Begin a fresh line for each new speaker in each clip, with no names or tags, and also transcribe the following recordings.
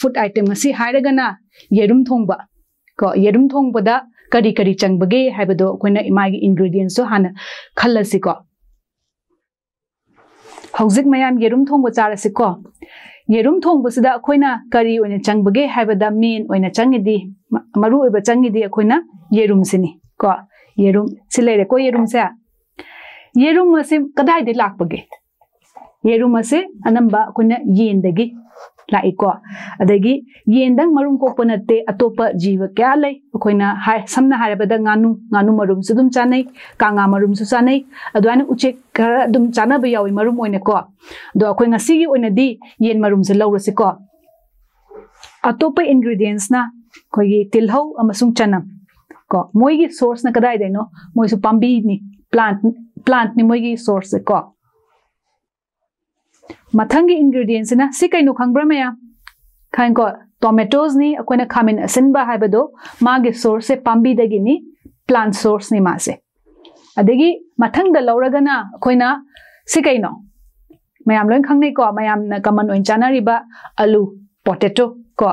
foot item यरुम थोंब को यरुम थोंबद करी करी चंगे इमा इनग्रीडियंसो हाँ खलसीको हजिक मैं यरुम थोंब चारसीको यरुम थोंबसीद करी चंगे मेन चंगी मरुब चंगी अखोनासी को यरुम से लेरको यरुम से यरुम से कदाई लापगे यरुम से अनब अखोना लाइको अदंग मरुम कोप नए अटोप जीव क्या लेना सामनाबदू मरुम से चाने का से चाने अदाय उचे खर अम चाबी मरुम होनेको अखोद मरुम से लौरसेको अटोप इनग्रीडियसना तिलहौ चनम को मोई सोर्सन कदाइनो मोसू पाबीनी प्लांट प्लांट ने मोई सोर्स से को मथंग इनग्रीडियंट्स कई खबर मैया खाको टोमेटोज नहीं खामें असंब है मागे सोर्स से पादगी प्लान सोर्स नहीं मासे मथंग लौरगना अखना कई मैम लोन खाको मैम कमन चाब अलू पोटेटो को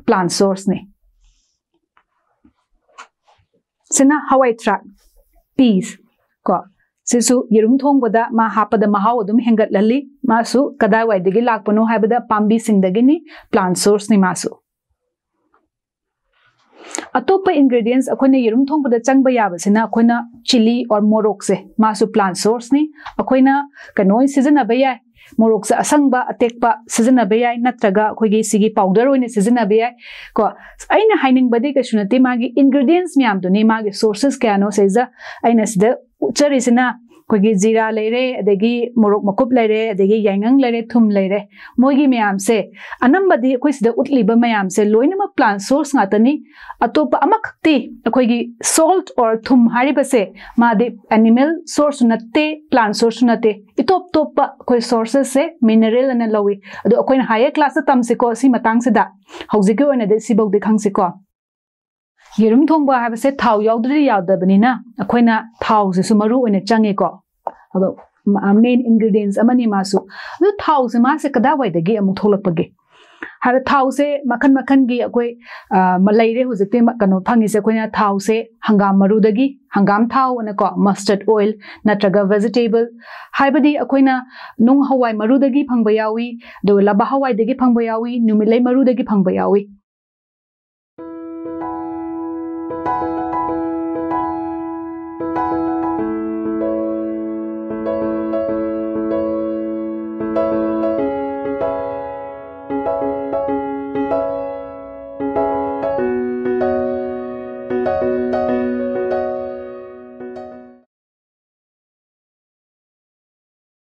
प्लान सोर्स ने सेना हवाई ट्रक पीस को सिसु यरुम थोंगबदा मा हापद महाव दुम हेंगत लली मासु कदा वाइदगे लाखपनो हाइबद पामबी सिंग दगिनी प्लांट सोर्स नि मासु अतोप इंग्रेडिएंट्स अखोने यरुम थोंगबद चंगब याबसिना अखोना चिली और मोरोक से मासु प्लांट सोर्स नि अखोइना कनोय सीज़न अबया मोरोक से असंगब अटेकप सीज़न अबया नत्रगा अखोगे सिगी पाउडर ओइने सीज़न अबया को आइना हाइनिंग बदे कशुनति मागी इंग्रेडिएंट्स म्याम दुने मागी सोर्सेस क्यानो सेज आइना सिदा ꯎꯠꯆꯔꯤꯁꯤꯅ ꯑꯩꯈꯣꯏꯒꯤ ꯖꯤꯔꯥ ꯂꯩꯔꯦ ꯑꯗꯒꯤ ꯃꯣꯔꯣꯛ ꯃꯀꯨꯞ ꯂꯩꯔꯦ ꯑꯗꯒꯤ ꯌꯥꯏꯉꯪ ꯂꯩꯔꯦ ꯊꯨꯝ ꯂꯩꯔꯦ ꯃꯣꯏꯒꯤ ꯃꯌꯥꯝꯁꯦ ꯑꯅꯝꯕꯗꯤ ꯑꯩꯈꯣꯏ ꯁꯤꯗ ꯎꯠꯂꯤꯕ ꯃꯌꯥꯝꯁꯦ ꯂꯣꯏꯅꯃꯛ ꯄ꯭ꯂꯥꯟ ꯁꯣꯔꯁ ꯉꯥꯛꯇꯅꯤ ꯑꯇꯣꯞꯄ ꯑꯃꯈꯛꯇꯤ ꯑꯩꯈꯣꯏꯒꯤ ꯁꯣꯜꯠ ꯑꯣꯔ ꯊꯨꯝ ꯍꯥꯏꯔꯤꯕꯁꯦ ꯃꯥꯗꯤ ꯑꯦꯅꯤꯃꯦꯜ ꯁꯣꯔꯁꯁꯨ ꯅꯠꯇꯦ ꯄ꯭ꯂꯥꯟ ꯁꯣꯔꯁꯁꯨ ꯅꯠꯇꯦ ꯏꯇꯣꯞ ꯇꯣꯞꯄ ꯑꯩꯈꯣꯏ ꯁꯣꯔꯁꯦꯁꯁꯦ ꯃꯤꯅꯔꯦꯜ ꯑꯅ ꯂꯧꯏ ꯑꯗꯣ ꯑꯩꯈꯣꯏꯅ ꯍꯥꯌꯔ ꯀ꯭ꯂꯥꯁꯇ ꯇꯝꯁꯤꯀꯣ ꯁꯤ ꯃꯇꯥꯡꯁꯤꯗ ꯍꯧꯖꯤꯛꯀꯤ ꯑꯣꯏꯅꯗꯤ ꯁꯤꯐꯧꯗꯤ ꯈꯪꯁꯤꯀꯣ ꯌꯦꯔꯨꯝ ꯊꯣꯡꯕ ꯍꯥꯏꯕꯁꯦ ꯊꯥꯎ ꯌꯥꯎꯗ꯭ꯔꯗꯤ ꯌꯥꯗꯕꯅꯤꯅ ꯑꯩꯈꯣꯏꯅ ꯊꯥꯎꯁꯤꯁꯨ ꯃꯔꯨ ꯑꯣꯏꯅ ꯆꯪꯉꯦꯀꯣ ꯑꯗꯣ ꯃꯦꯟ ꯏꯟꯒ꯭ꯔꯤꯗꯤꯌꯦꯟꯁ ꯑꯃꯅꯤ ꯃꯥꯁꯨ ꯑꯗꯣ ꯊꯥꯎꯁꯦ ꯃꯥꯁꯦ ꯀꯗꯥꯏꯋꯥꯏꯗꯒꯤ ꯑꯃꯨꯛ ꯊꯣꯛꯂꯛꯄꯒꯦ ꯍꯥꯏꯕ ꯊꯥꯎꯁꯦ ꯃꯈꯟ ꯃꯈꯟꯒꯤ ꯑꯩꯈꯣꯏ ꯂꯩꯔꯦ ꯍꯧꯖꯤꯛꯇꯤ ꯀꯩꯅꯣ ꯐꯪꯉꯤꯁꯦ ꯑꯩꯈꯣꯏꯅ ꯊꯥꯎꯁꯦ ꯍꯪꯒꯥꯝ ꯃꯔꯨꯗꯒꯤ ꯍꯪꯒꯥꯝ ꯊꯥꯎ ꯑꯅꯀꯣ ꯃꯁꯇꯔꯗ ꯑꯣꯏꯜ ꯅꯠꯇ꯭ꯔꯒ ꯚꯦꯖꯤꯇꯦꯕꯜ ꯍꯥꯏꯕꯗꯤ ꯑꯩꯈꯣꯏꯅ ꯅꯨꯡ ꯍꯋꯥꯏ ꯃꯔꯨꯗꯒꯤ ꯐꯪꯕ ꯌꯥꯎꯏ ꯑꯗꯨꯒ ꯂꯕ ꯍꯋꯥꯏꯗꯒꯤ ꯐꯪꯕ ꯌꯥꯎꯏ ꯅꯨꯃꯤꯠꯂꯩ ꯃꯔꯨꯗꯒꯤ ꯐꯪꯕ ꯌꯥꯎꯏ